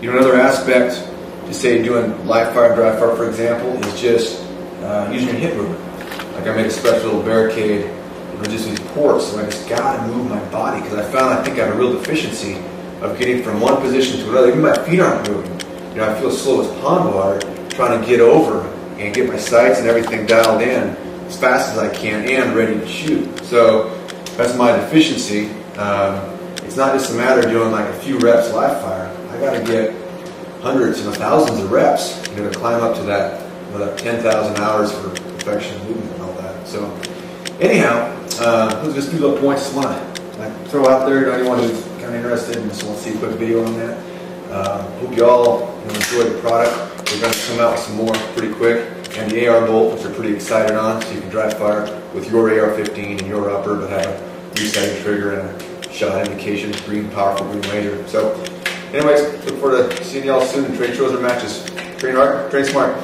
You know, another aspect to say doing live fire, dry fire, for example, is just uh, using your hip movement. Like I made a special little barricade, know, just these ports, and I just gotta move my body because I found I think I have a real deficiency of getting from one position to another. Even my feet aren't moving. You know, I feel slow as pond water trying to get over and get my sights and everything dialed in as fast as I can and ready to shoot. So that's my deficiency. Um, it's not just a matter of doing like a few reps live fire. I got to get hundreds and thousands of reps you know, to climb up to that, you know, that 10,000 hours for perfection movement and all that. So anyhow, uh, let's just do points. Just want to throw out there to anyone who's kind of interested and just want to see a quick video on that. Uh, hope you all enjoy the product. We're going to come out with some more pretty quick. And the AR bolt, which we're pretty excited on, so you can dry fire with your AR-15 and your upper, but have a resetting trigger and a shot indication, green, powerful green laser. So anyways, look forward to seeing y'all soon trade shows or matches. Train hard, train smart.